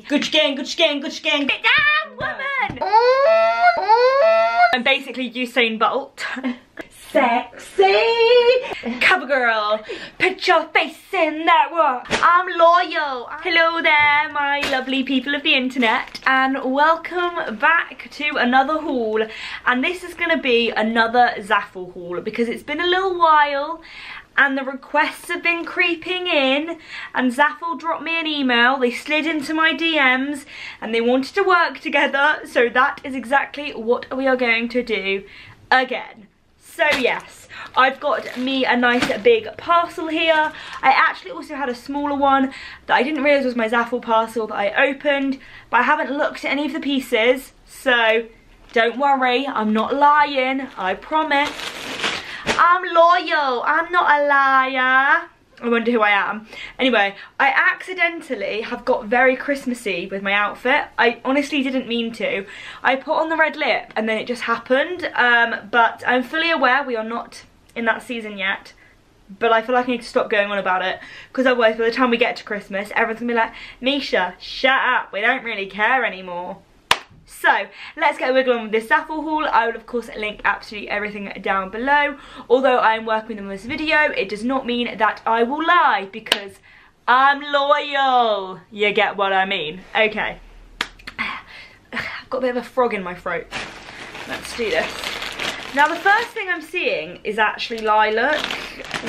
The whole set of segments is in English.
Gucci. Gucci gang, Gucci gang, Gucci gang. Get down, woman! I'm basically Usain Bolt. Sexy! Cover girl, put your face in that work. I'm loyal. Hello there, my lovely people of the internet, and welcome back to another haul. And this is gonna be another Zaful haul because it's been a little while and the requests have been creeping in and Zaful dropped me an email. They slid into my DMs and they wanted to work together. So that is exactly what we are going to do again. So yes I've got me a nice big parcel here. I actually also had a smaller one that I didn't realise was my Zaful parcel that I opened but I haven't looked at any of the pieces. So don't worry I'm not lying I promise I'm loyal. I'm not a liar. I wonder who I am. Anyway, I accidentally have got very Christmassy with my outfit. I honestly didn't mean to. I put on the red lip and then it just happened. Um, but I'm fully aware we are not in that season yet. But I feel like I need to stop going on about it. Because otherwise, by the time we get to Christmas, everyone's going to be like, Misha, shut up. We don't really care anymore. So let's get a wiggle on with this Zaful haul. I will of course link absolutely everything down below. Although I am working on this video, it does not mean that I will lie because I'm loyal. You get what I mean. Okay. I've got a bit of a frog in my throat. Let's do this. Now the first thing I'm seeing is actually lilac,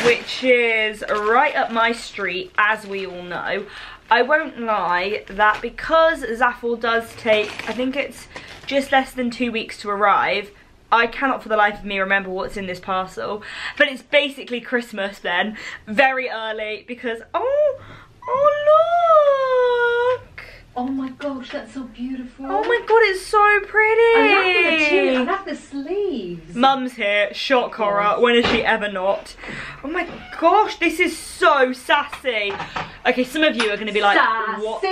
which is right up my street, as we all know. I won't lie that because Zaful does take, I think it's just less than two weeks to arrive, I cannot for the life of me remember what's in this parcel. But it's basically Christmas then, very early, because, oh, oh look! Oh my gosh, that's so beautiful. Oh my god, it's so pretty! I love the too. I love the sleeves. Mum's here, shock horror, When is she ever not? Oh my gosh, this is so sassy. Okay, some of you are going to be like, sassy, what?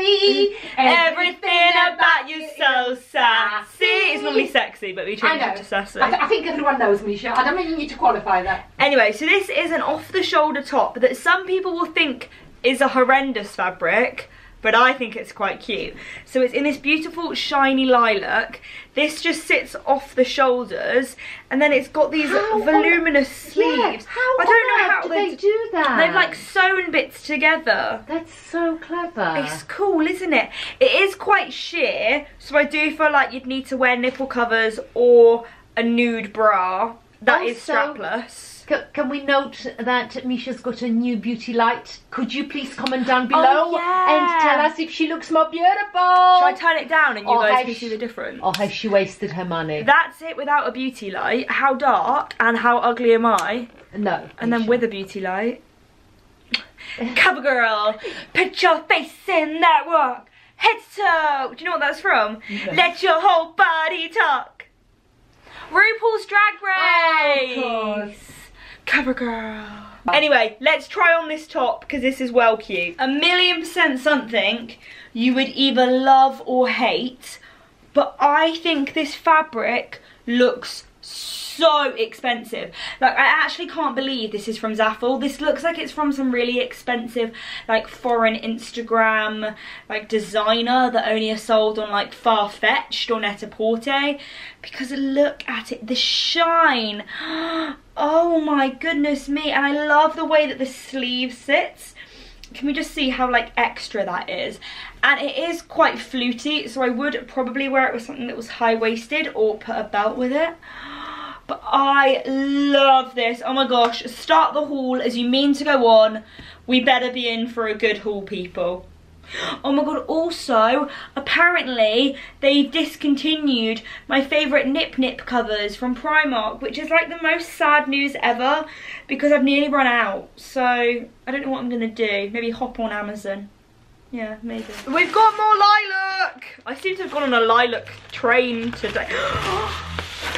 Everything about you so sassy. It's normally sexy, but we change it to sassy. I, th I, think everyone knows, me, Misha. I don't you need to qualify that. Anyway, so this is an off-the-shoulder top that some people will think is a horrendous fabric but I think it's quite cute. So it's in this beautiful shiny lilac. This just sits off the shoulders and then it's got these how voluminous sleeves. Yeah, how I don't know how do they, they do that. They've like sewn bits together. That's so clever. It's cool, isn't it? It is quite sheer, so I do feel like you'd need to wear nipple covers or a nude bra that also, is strapless can we note that Misha's got a new beauty light? Could you please comment down oh, below oh, yeah. and tell us if she looks more beautiful? Shall I turn it down and you or guys can see the difference? Or has she wasted her money? That's it without a beauty light. How dark and how ugly am I? No. And then with a beauty light. Cover girl, put your face in that work. Head to toe. Do you know what that's from? No. Let your whole body talk. RuPaul's Drag oh, Race. Cover girl. Anyway, let's try on this top because this is well cute. A million percent something you would either love or hate, but I think this fabric looks so expensive. Like, I actually can't believe this is from Zaful. This looks like it's from some really expensive, like, foreign Instagram, like, designer that only are sold on, like, Farfetched or Net-a-Porter. Because look at it, the shine. Oh my goodness me. And I love the way that the sleeve sits can we just see how like extra that is and it is quite fluty so I would probably wear it with something that was high-waisted or put a belt with it but I love this. Oh my gosh, start the haul as you mean to go on. We better be in for a good haul, people. Oh my god, also, apparently they've discontinued my favourite Nip Nip covers from Primark, which is like the most sad news ever because I've nearly run out. So, I don't know what I'm going to do. Maybe hop on Amazon. Yeah, maybe. We've got more lilac! I seem to have gone on a lilac train today.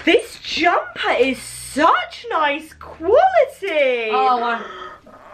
This jumper is such nice quality. Oh,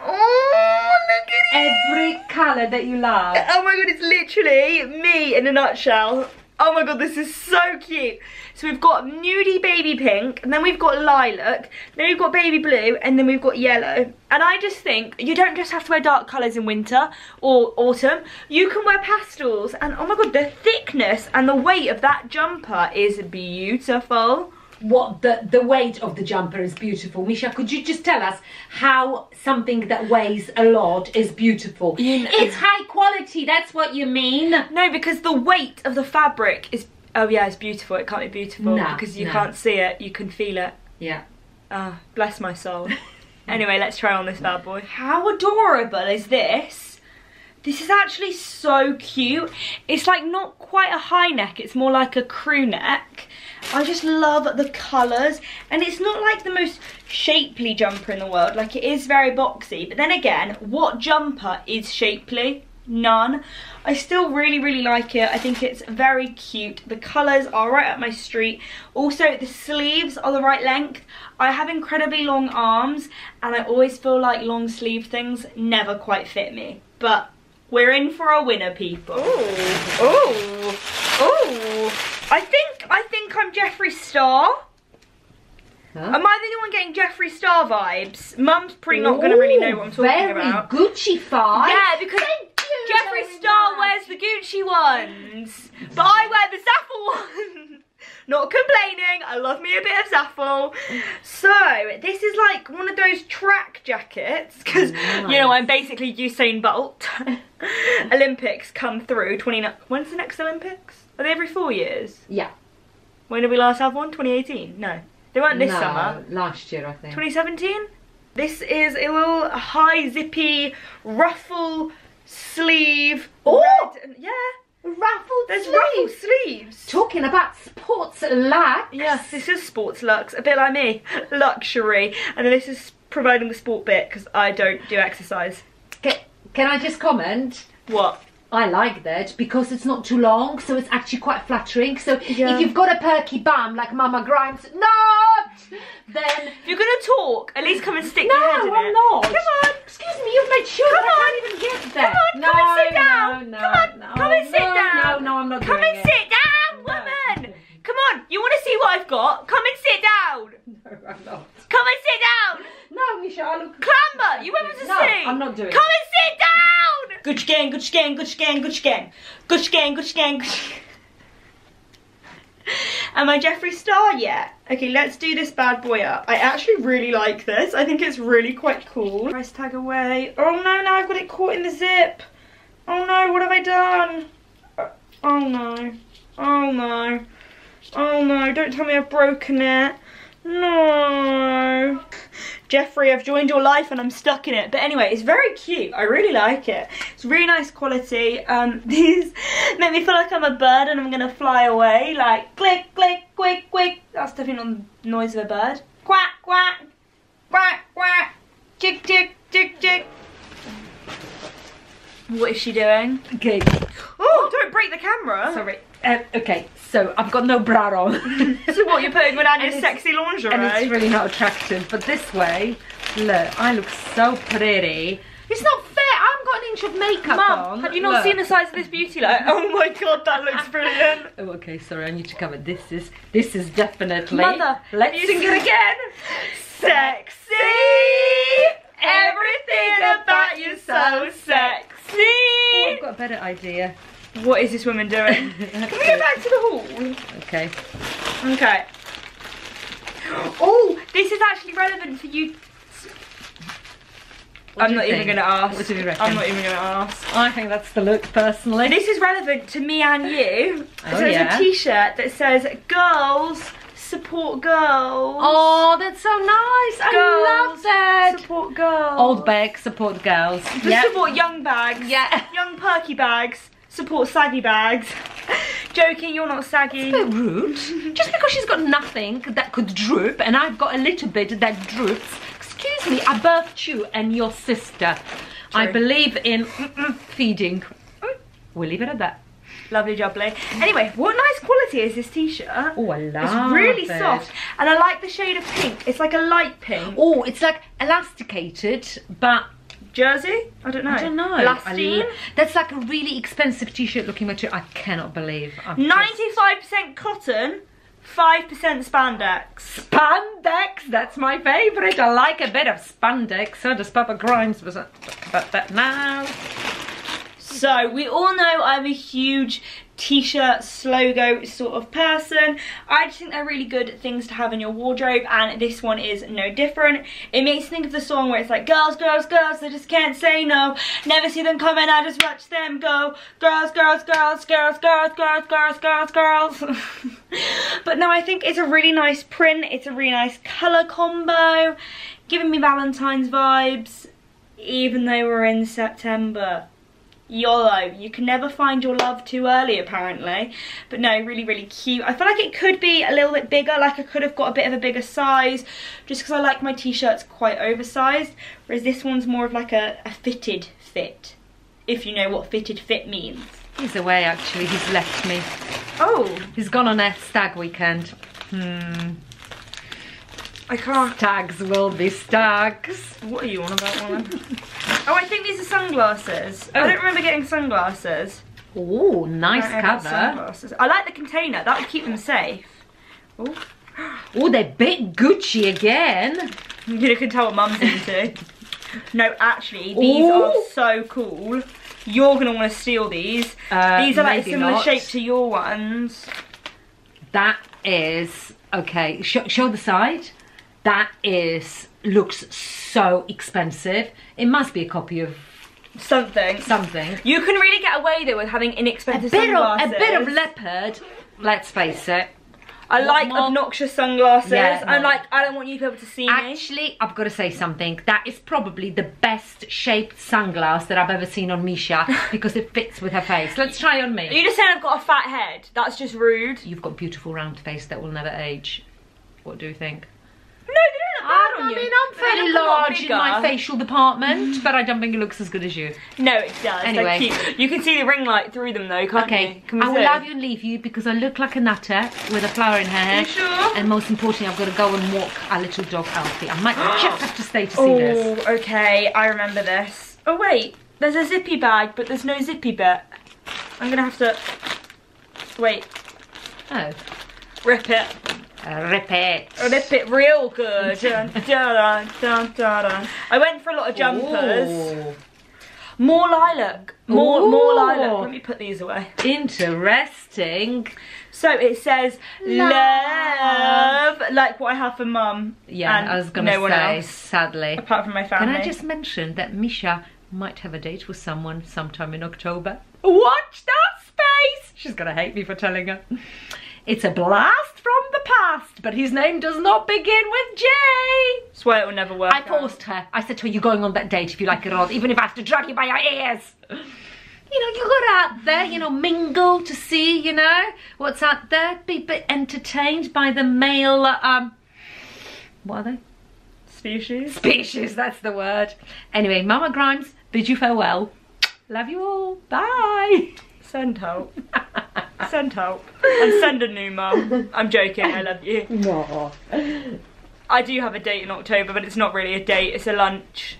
Oh, look at Every colour that you love. Oh my god, it's literally me in a nutshell. Oh my god, this is so cute. So we've got nudie baby pink, and then we've got lilac, then we've got baby blue, and then we've got yellow. And I just think you don't just have to wear dark colours in winter or autumn. You can wear pastels, and oh my god, the thickness and the weight of that jumper is beautiful. What the the weight of the jumper is beautiful. Misha, could you just tell us how something that weighs a lot is beautiful? You know- It's high quality. That's what you mean. No, because the weight of the fabric is, oh yeah, it's beautiful. It can't be beautiful No, because you no. can't see it, you can feel it. Yeah. Ah, bless my soul. anyway, let's try on this bad boy. How adorable is this? This is actually so cute. It's like not quite a high neck, it's more like a crew neck. I just love the colours and it's not like the most shapely jumper in the world, like it is very boxy. But then again, what jumper is shapely? None. I still really, really like it. I think it's very cute. The colours are right up my street. Also, the sleeves are the right length. I have incredibly long arms and I always feel like long sleeve things never quite fit me. But we're in for a winner, people. Oh, oh, oh! I think, I think I'm Jeffree Star. Huh? Am I the only one getting Jeffree Star vibes? Mum's pretty not going to really know what I'm talking about. Very about. Gucci five. Yeah, because you Jeffree Star much. wears the Gucci ones, but I wear the Zaful ones. Not complaining, I love me a bit of Zaful. So, this is like one of those track jackets, because, you know, I'm basically Usain Bolt. Olympics come through, 20, when's the next Olympics? Are they every four years? Yeah. When did we last have one? 2018? No. They weren't this no, summer. Last year, I think. 2017? This is a little high zippy ruffle sleeve. Oh! red yeah, Raffled there's sleeves. sleeves. Talking about sports lux. Yes, this is sports lux, a bit like me, luxury. And then this is providing the sport bit because I don't do exercise. Can, can I just comment? What? I like that because it's not too long, so it's actually quite flattering. So Yeah. if you've got a perky bum like Mama Grimes, not, then If you're gonna talk, at least come and stick no, your head in I'm it. not. Come on. Excuse me, you've made sure Come that on. I can't even get there. Come on, no, come and sit down. No, no, come on, no, come and sit no, down. No, no, I'm not Come doing and it. sit down, No. woman. Come on, you want to see what I've got? Come and sit down. No, I'm not. Come and sit down. No, Misha, I look. Clamber, you want me to No, sing? I'm not doing it. Come it. and sit down! Gucci gang, Gucci gang, Gucci gang, Gucci gang. Gucci gang, Gucci gang, Gucci gang. Am I Jeffree Star yet? Okay, let's do this bad boy up. I actually really like this. I think it's really quite cool. Price tag away. Oh no, now I've got it caught in the zip. Oh no, what have I done? Oh no. Oh no. Oh no, don't tell me I've broken it. No. Jeffrey, I've joined your life and I'm stuck in it. But anyway, it's very cute. I really like it. It's really nice quality. Um, these make me feel like I'm a bird and I'm gonna fly away. Like click, click, quick, quick. That's definitely not the noise of a bird. Quack, quack, quack, quack. Chick, chick, chick, chick. What is she doing? Okay, Oh, don't break the camera. sorry. Uh, okay, so I've got no bra on. So what, you're putting on And your sexy lingerie? and it's really not attractive. But this way, look, I look so pretty. It's not fair. I haven't got an inch of makeup Mum, on. have you not Look. seen the size of this beauty light? Oh my god, that looks brilliant. Oh, okay, sorry, I need to cover. This is this is definitely. Mother, let's sing it again. Sexy! Everything about you so sexy! Oh, I've got a better idea. What is this woman doing? Can we go back to the hall? Okay. Okay. Oh, this is actually relevant for you. What I'm not you even gonna ask. What do you reckon? I'm not even gonna ask. I think that's the look, personally. This is relevant to me and you. Oh, so yeah. it's a t-shirt that says girls support girls. Oh, that's so nice. I Girls love that. Support girls. Old bag, support girls. Just Yeah. support young bags. Yeah. Young perky bags. Support saggy bags. Joking, you're not saggy. a bit rude. Just because she's got nothing that could droop and I've got a little bit that droops. Excuse me, I birthed you and your sister. I believe in mm-mm, feeding. Mm. We'll leave it at that. Lovely jubbly. Anyway, what nice quality is this t-shirt? Oh, I love it. It's really it. soft. And I like the shade of pink. It's like a light pink. Oh, it's like elasticated, but jersey? I don't know. I don't know. Elastine? That's like a really expensive t-shirt looking material. I cannot believe. I've just- 95% cotton, 5% spandex. Spandex, that's my favourite. I like a bit of spandex. So does Papa Grimes. Was that about that now? So we all know I'm a huge t-shirt slogo sort of person. I just think they're really good things to have in your wardrobe and this one is no different. It makes me think of the song where it's like girls, girls, girls, they just can't say no. Never see them coming, I just watch them go. Girls, girls, girls, girls, girls, girls, girls, girls, girls. but no, I think it's a really nice print. It's a really nice colour combo. Giving me Valentine's vibes even though we're in September. YOLO. You can never find your love too early, apparently. But no, really, really cute. I feel like it could be a little bit bigger, like I could have got a bit of a bigger size, just because I like my t-shirts quite oversized, whereas this one's more of like a, a fitted fit, if you know what fitted fit means. He's away actually. He's left me. Oh, He's gone on a stag weekend. Hmm. I can't. Stags will be stags. What are you on about, woman? oh, I think these are sunglasses. I Oh. don't remember getting sunglasses. Oh, nice don't cover. Sunglasses. I like the container. That would keep them safe. Oh. Oh, they're bit Gucci again. You can tell what mum's into. no, actually, these are so cool. You're gonna want to steal these. Uh, these are like similar not. shape to your ones. That is okay. Show, show the side. That is looks so expensive. It must be a copy of Something. something. You can really get away though with having A inexpensive bit of a bit of leopard. Let's face it. I like more- obnoxious sunglasses. Yeah, I'm no. like, I don't want you to be able to see me. Actually, I've got to say something. That is probably the best shaped sunglass that I've ever seen on Misha because it fits with her face. Let's try on Are me. you just saying I've got a fat head? That's just rude. You've got a beautiful round face that will never age. What do you think? No, they don't bad on you. I mean, I'm fairly look a lot large in my facial department, but I don't think it looks as good as you. No, it does. Anyway. You can see the ring light through them though, can't Okay, you? Can I will see? love you and leave you because I look like a nutter with a flower in her hair. You sure? And most importantly, I've got to go and walk our little dog Alfie. I might just have to stay to see this. Oh, okay, I remember this. Oh wait, there's a zippy bag, but there's no zippy bit. I'm gonna have to wait, Oh, rip it, uh, rip it. rip it real good. dun, dun, dun, dun. I went for a lot of jumpers. Ooh. More lilac, more more lilac. Let me put these away. Interesting. So it says Love. love, like what I have for mum. Yeah, and I was gonna no one say, else, sadly. apart from my family. Can. I just mention that Misha might have a date with someone sometime in October? Watch that space! She's gonna hate me for telling her. It's a blast from the past, but his name does not begin with J. swear it will never work. I out. forced her. I said to her, You're going on that date if you like it or not, even if I have to drag you by your ears. You know, you go out there, you know, mingle to see, you know, what's out there. Be a bit entertained by the male, um, what are they? Species. Species, that's the word. Anyway, Mama Grimes, bid you farewell. Love you all. Bye. Send help. send help. And send a new mum. I'm joking, I love you. No. I do have a date in October, but it's not really a date, it's a lunch.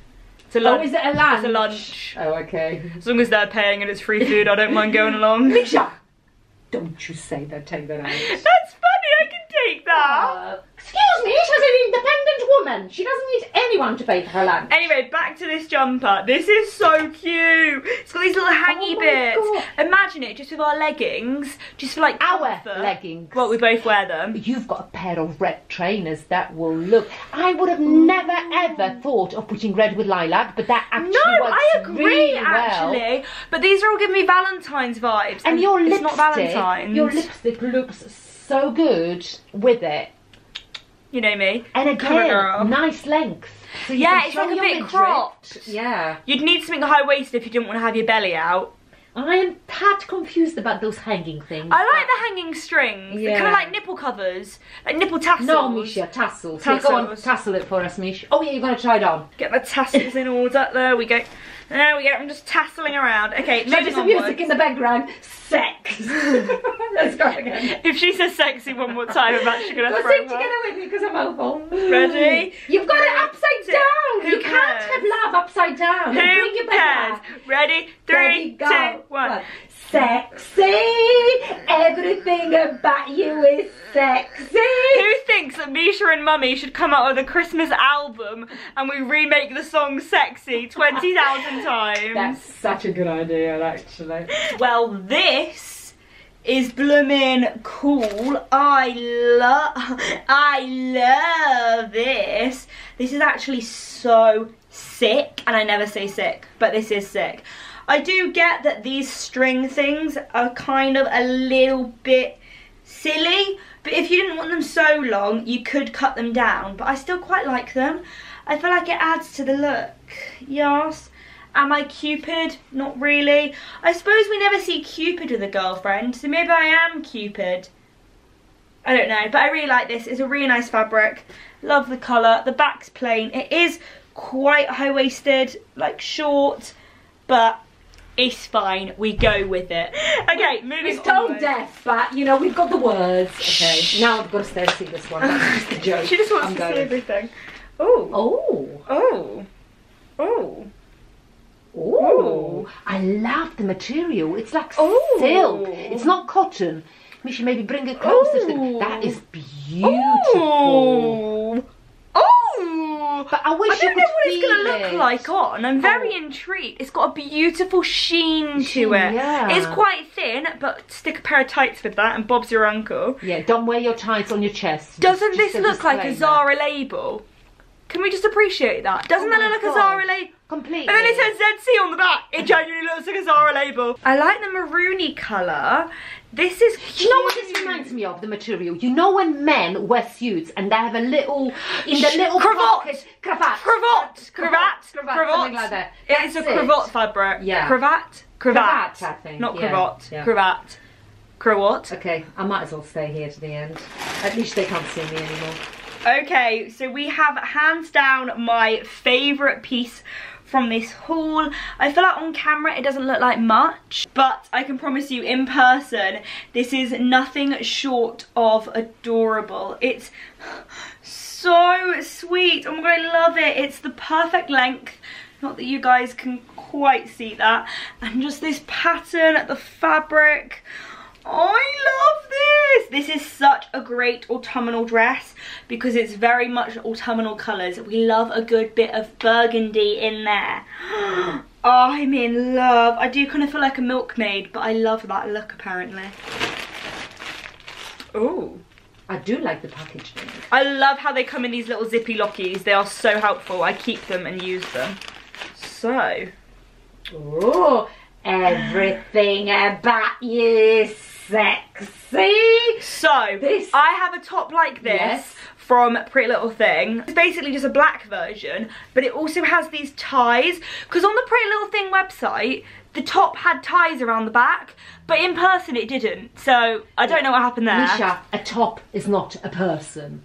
It's a oh, lunch. Oh, is it a lunch? It's a lunch. Oh, okay. As long as they're paying and it's free food, I don't mind going along. That's Misha! Don't you say that, take that out. funny, I can take that. Uh, excuse me, she's an independent woman. She doesn't need anyone to pay for her lunch. Anyway, back to this jumper. This is so cute. It's got these little hangy Oh bits. God. Imagine it just with our leggings, just for like Our comfort. leggings. Well, we both wear them. You've got a pair of red trainers that will look. I would have never ever thought of putting red with lilac, but that actually No, works I agree really well. actually. But these are all giving me Valentine's vibes. And your it's lipstick, not Valentine's. your lipstick looks so good with it. You know me. And again, nice length. So Yeah, it's like a bit cropped. Yeah. You'd need something high waisted if you didn't want to have your belly out. I am tad confused about those hanging things. I like the hanging strings. They're kind of like nipple covers, like nipple tassels. No, Misha, tassels. Yeah, go on, Tassels. tassel it for us, Mish. Oh yeah, you're gonna try it on. Get the tassels in order. There we go. There we go. I'm just tasseling around. Okay, Maybe moving some onwards. music in the background. Sex. Let's go again. If she says sexy one more time, I'm actually gonna Go throw sing her. together with me because I'm awful. Ready? You've got it upside down. Who you can't have love upside down. Bring Who your cares? Ready? Three, go. two, one. Sexy. Everything about you is sexy. Who thinks that Misha and Mummy should come out with a Christmas album and we remake the song Sexy 20,000 times? That's such a good idea, actually. Well, this is bloomin' cool. I love, I love this. This is actually so sick, and I never say sick, but this is sick. I do get that these string things are kind of a little bit silly, but if you didn't want them so long, you could cut them down, but I still quite like them. I feel like it adds to the look. Yes. Am I Cupid? Not really. I suppose we never see Cupid with a girlfriend, so maybe I am Cupid. I don't know, but I really like this. It's a really nice fabric. Love the colour. The back's plain. It is quite high-waisted, like short, but it's fine. We go with it. Okay, moving It's on. deaf, but you know we've got the words. Okay, now I've got to stay and see this one. That's just a joke. She just wants I'm to going. see everything. Oh. Oh, Oh. Oh. oh! I love the material. It's like Oh. silk. It's not cotton. Misha, maybe bring it closer. To Oh. that is beautiful. Oh. Oh. But I wish I don't you know what it's going to look like on. I'm very Oh. intrigued. It's got a beautiful sheen Sheen, to it. yeah. It's quite thin, but stick a pair of tights with that and Bob's your uncle. Yeah, don't wear your tights on your chest. Doesn't Just- this just look like a. Zara label? Can we just appreciate that? Doesn't Oh that my look like a Zara label? Completely. And then it says ZC on the back. It genuinely looks like a Zara label. I like the maroony colour. This is Do you know what this reminds me of? The material. You know when men wear suits and they have a little in the little Cravat. pocket cravat, Cravat, cravat, cravat, cravat. something like that. It's a That's cravat fabric. Yeah. Cravat, cravat. Cravat, I think. Not Yeah, cravat. yeah. Cravat. Cravat. Okay, I might as well stay here to the end. At least they can't see me anymore. Okay, so we have hands down my favourite piece from this haul. I feel like on camera it doesn't look like much, but I can promise you in person, this is nothing short of adorable. It's so sweet. Oh my god, I love it. It's the perfect length. Not that you guys can quite see that. And just this pattern, at the fabric. I love this. This is such a great autumnal dress because it's very much autumnal colours. We love a good bit of burgundy in there. Oh, I'm in love. I do kind of feel like a milkmaid, but I love that look apparently. Oh. I do like the packaging. I love how they come in these little zippy lockies. They are so helpful. I keep them and use them. So, Oh, everything about you is sexy. so This- I have a top like this Yes. from Pretty Little Thing. It's basically just a black version, but it also has these ties. Because on the Pretty Little Thing website, the top had ties around the back, but in person it didn't. So I don't know what happened there. Misha, a top is not a person.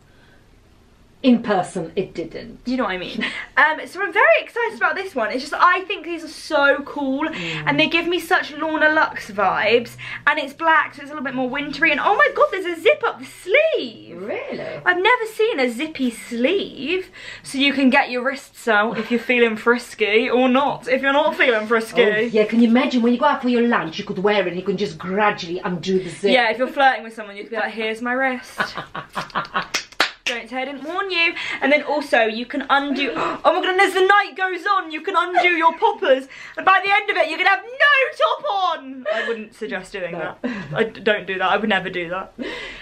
In person, it didn't. You know what I mean? Um, so I'm very excited about this one. It's just I think these are so cool Mm. and they give me such Lorna Luxe vibes. And it's black, so it's a little bit more wintry. And oh my god, there's a zip up the sleeve. Really? I've never seen a zippy sleeve, so you can get your wrists out if you're feeling frisky or not. If you're not feeling frisky. Oh, yeah, can you imagine when you go out for your lunch, you could wear it and you can just gradually undo the zip. Yeah, if you're flirting with someone, you could be like, here's my wrist. Don't say I didn't warn you. And then also you can undo, oh my as the night goes on, you can undo your poppers. And by the end of it, you can have no top on. I wouldn't suggest doing No. that. I don't do that. I would never do that.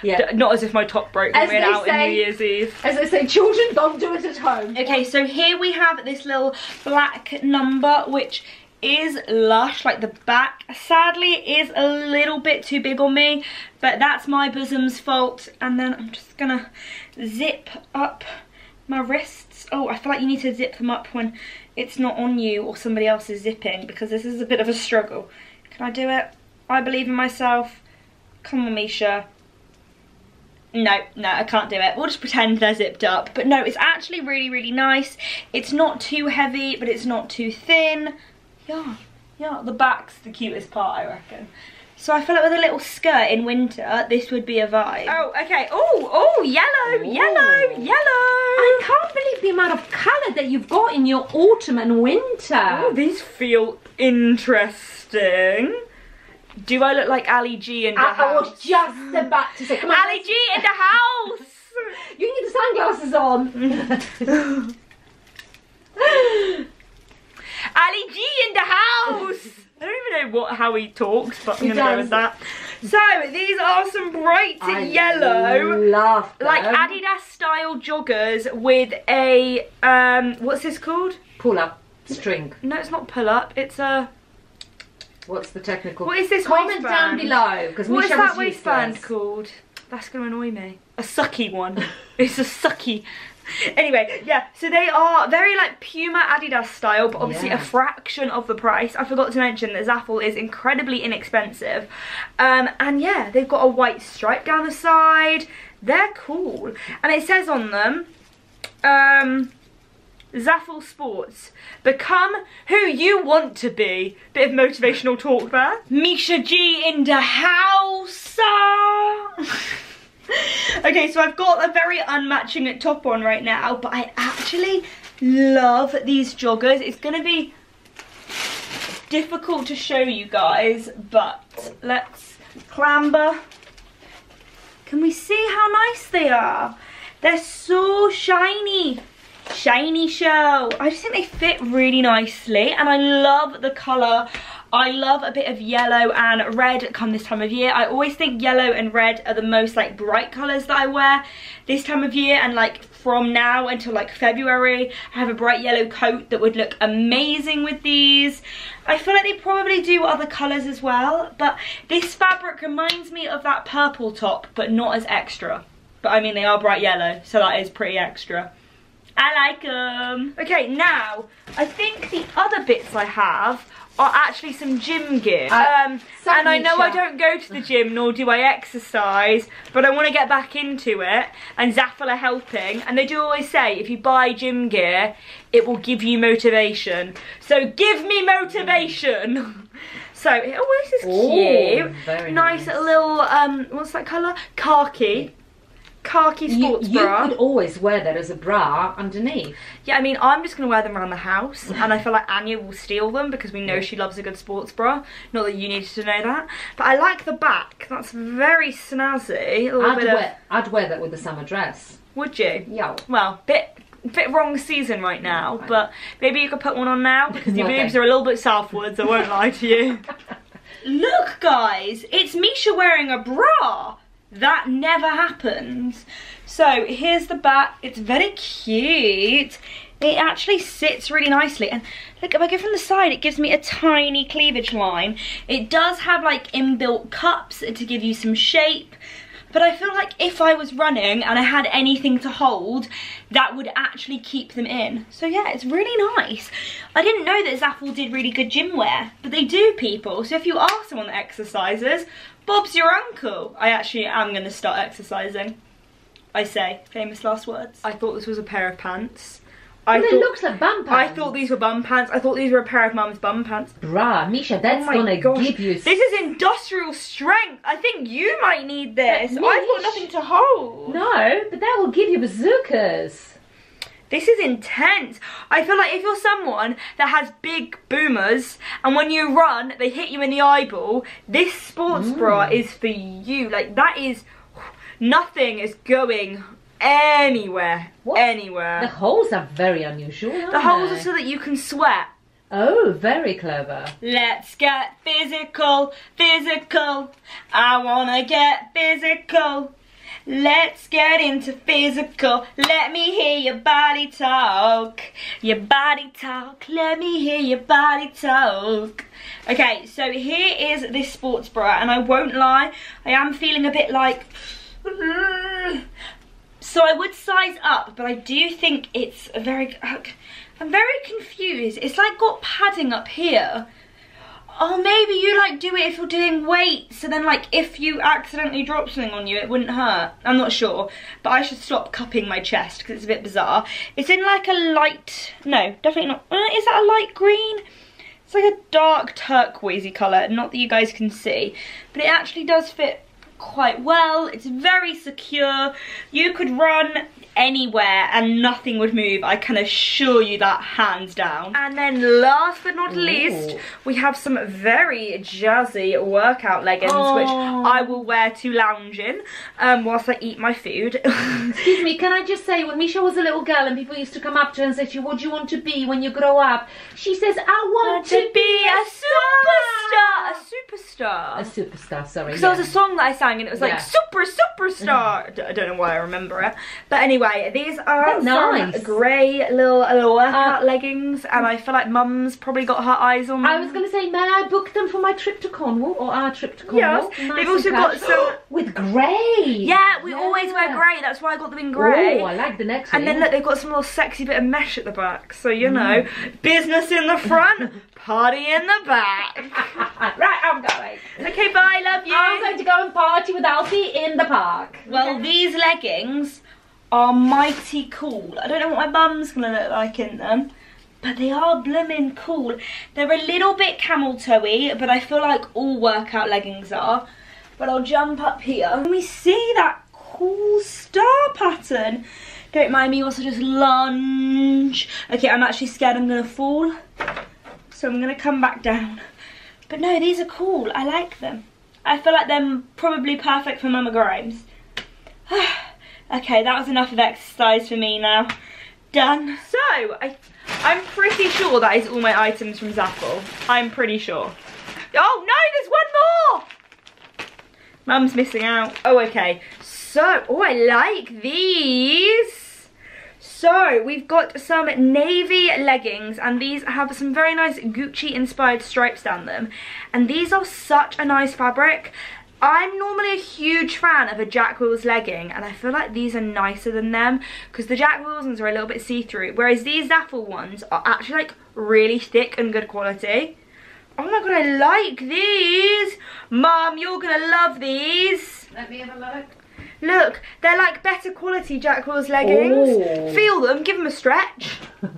Yeah. D- Not as if my top broke when we went out in say- New Year's Eve. As I say, children don't do it at home. Okay, so here we have this little black number, which is lush, like the back. Sadly, is a little bit too big on me, but that's my bosom's fault. And then I'm just gonna zip up my wrists. Oh, I feel like you need to zip them up when it's not on you or somebody else is zipping, because this is a bit of a struggle. Can I do it? I believe in myself. Come on, Misha. No, no, I can't do it. We'll just pretend they're zipped up. But no, it's actually really, really nice. It's not too heavy, but it's not too thin. Yeah, yeah, the back's the cutest part, I reckon. So I feel like with a little skirt in winter, this would be a vibe. Oh, okay. Oh, oh, yellow, Ooh. yellow, yellow. I can't believe the amount of colour that you've got in your autumn and winter. Oh, these feel interesting. Do I look like Ali G in the I, I was just about to say, come on. Ali G in the house. You need the sunglasses on. Ali G in the house. I don't even know what how he talks, but I'm gonna go with that. So these are some bright I yellow. love them. Like Adidas style joggers with a um what's this called? Pull up string. No, it's not pull up. It's a What's the technical? What is this Comment down below because what is that waistband useless. called? That's gonna annoy me. A sucky one. it's a sucky. Anyway, yeah, so they are very like Puma Adidas style, but obviously Yeah. a fraction of the price. I forgot to mention that Zaful is incredibly inexpensive. Um, and yeah, they've got a white stripe down the side. They're cool. And it says on them, um, Zaful Sports. Become who you want to be. Bit of motivational talk there. Misha G in the house. okay, so I've got a very unmatching top on right now, but I actually love these joggers. It's gonna be difficult to show you guys, but let's clamber. Can we see how nice they are? They're so shiny. Shiny show. I just think they fit really nicely and I love the colour. I love a bit of yellow and red come this time of year. I always think yellow and red are the most like bright colours that I wear this time of year and like from now until like February I have a bright yellow coat that would look amazing with these. I feel like they probably do other colours as well but this fabric reminds me of that purple top but not as extra. But I mean they are bright yellow so that is pretty extra. I like them. Okay, now, I think the other bits I have are actually some gym gear. Uh, um, and I know I don't go to the gym, nor do I exercise, but I want to get back into it, and Zaful are helping, and they do always say, if you buy gym gear, it will give you motivation. So give me motivation! So, oh, this is Oh, cute. very nice nice. little, um, what's that colour? Khaki. Khaki You, sports you bra. could always wear that as a bra underneath. Yeah, I mean, I'm just going to wear them around the house, and I feel like Anya will steal them because we know she loves a good sports bra. Not that you needed to know that. But I like the back. That's very snazzy. A little I'd bit of... wear, I'd wear that with a summer dress. Would you? Yeah. Well, bit bit wrong season right now, Fine. but maybe you could put one on now because your boobs are a little bit southwards, I won't lie to you. Look, guys, it's Misha wearing a bra. That never happens. So here's the back. It's very cute. It actually sits really nicely. And look, if I go from the side, it gives me a tiny cleavage line. It does have like inbuilt cups to give you some shape. But I feel like if I was running and I had anything to hold, that would actually keep them in. So yeah, it's really nice. I didn't know that Zaful did really good gym wear, but they do people. So if you are someone that exercises, Bob's your uncle. I actually am going to start exercising. I say, famous last words. I thought this was a pair of pants. I Well, it thought, looks like bum pants. I thought these were bum pants. I thought these were a pair of mum's bum pants. Bra, Misha, that's oh gonna gosh. give you. This is industrial strength. I think you might need this. I've got nothing to hold. No, but that will give you bazookas. This is intense. I feel like if you're someone that has big boomers and when you run they hit you in the eyeball, this sports Mm. bra is for you. Like that is nothing is going anywhere. What? Anywhere. The holes are very unusual. The holes they? are so that you can sweat. Oh, very clever. Let's get physical, physical. I wanna get physical. Let's get into physical. Let me hear your body talk. Your body talk. Let me hear your body talk. Okay, so here is this sports bra, and I won't lie, I am feeling a bit like. So I would size up, but I do think it's a very. Uh, I'm very confused. It's like got padding up here. Oh, maybe you like do it if you're doing weights, so then like if you accidentally drop something on you, it wouldn't hurt. I'm not sure, but I should stop cupping my chest because it's a bit bizarre. It's in like a light, no, definitely not. Uh, Is that a light green? It's like a dark turquoisey colour, not that you guys can see, but it actually does fit quite well. It's very secure. You could run anywhere and nothing would move. I can assure you that hands down. And then last but not Ooh. least, we have some very jazzy workout leggings, oh. which I will wear to lounge in um, whilst I eat my food. Excuse me, can I just say, when Misha was a little girl and people used to come up to her and say to you, what do you want to be when you grow up? She says, I want, want to, to, be a superstar. A superstar. A superstar, sorry. Because yeah. there was a song that I sang and it was like, yeah. super, superstar. I don't know why I remember it. But anyway, anyway, these are nice. grey little, little workout uh, leggings, and I feel like Mum's probably got her eyes on them. I was going to say, may I book them for my trip to Cornwall or our trip to Cornwall? Yes, nice they've also got some with grey. Yeah, we yeah. always wear grey. That's why I got them in grey. Oh, I like the next. And then look, they've got some little sexy bit of mesh at the back, so you know, mm. business in the front, party in the back. right, I'm going. Okay, bye, love you. I'm going to go and party with Alfie in the park. Well, okay. these leggings are mighty cool. I don't know what my bum's gonna look like in them, but they are blooming cool. They're a little bit camel toey, but I feel like all workout leggings are. But I'll jump up here. Can we see that cool star pattern? Don't mind me whilst I just lunge. Okay, I'm actually scared I'm gonna fall. So I'm gonna come back down. But no, these are cool. I like them. I feel like they're probably perfect for Mama Grimes. Okay, that was enough of exercise for me now. Done. So, I, I'm pretty sure that is all my items from Zaful. I'm pretty sure. Oh no, there's one more! Mum's missing out. Oh, okay. So, oh, I like these. So, we've got some navy leggings and these have some very nice Gucci inspired stripes down them. And these are such a nice fabric. I'm normally a huge fan of a Jack Wills legging and I feel like these are nicer than them because the Jack Wills ones are a little bit see-through whereas these Zaful ones are actually like really thick and good quality. Oh my god, I like these. Mum, you're gonna love these. Let me have a look. Look, they're like better quality Jack Wills leggings. Ooh. Feel them, give them a stretch.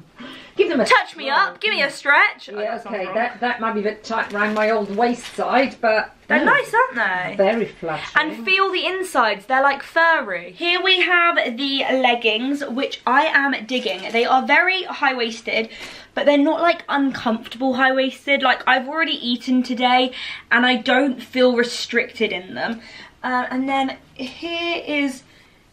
Give them a touch me up. Give me a stretch. Yeah, oh, okay. That that might be a bit tight around my old waist side, but they're nice, aren't they? Very flattering. And feel the insides. They're like furry. Here we have the leggings, which I am digging. They are very high waisted, but they're not like uncomfortable high waisted. Like I've already eaten today, and I don't feel restricted in them. Uh, and then here is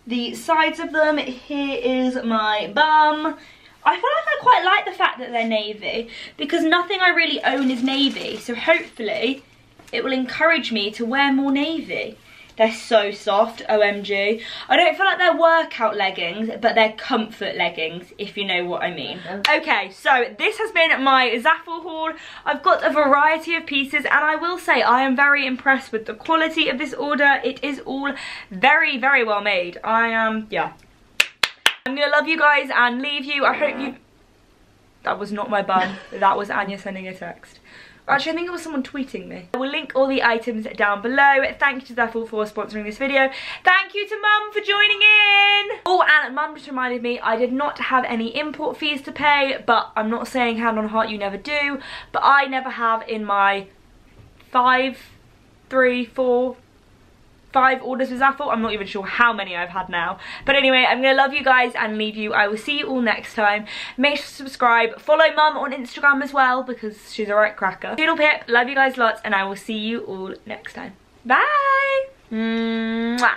the sides of them. Here is my bum. I feel like I quite like the fact that they're navy because nothing I really own is navy. So hopefully it will encourage me to wear more navy. They're so soft, OMG. I don't feel like they're workout leggings, but they're comfort leggings, if you know what I mean. Okay, so this has been my Zaful haul. I've got a variety of pieces, and I will say I am very impressed with the quality of this order. It is all very, very well made. I am, um, yeah, I'm gonna love you guys and leave you. I hope you... That was not my bum. that was Anya sending a text. Actually, I think it was someone tweeting me. I will link all the items down below. Thank you to Zaful for sponsoring this video. Thank you to Mum for joining in. Oh, and Mum just reminded me I did not have any import fees to pay, but I'm not saying hand on heart you never do, but I never have in my five, three, four, five orders with Zaful. I'm not even sure how many I've had now. But anyway, I'm going to love you guys and leave you. I will see you all next time. Make sure to subscribe. Follow mum on Instagram as well because she's a right cracker. Doodle pip. Love you guys lots and I will see you all next time. Bye. Mwah.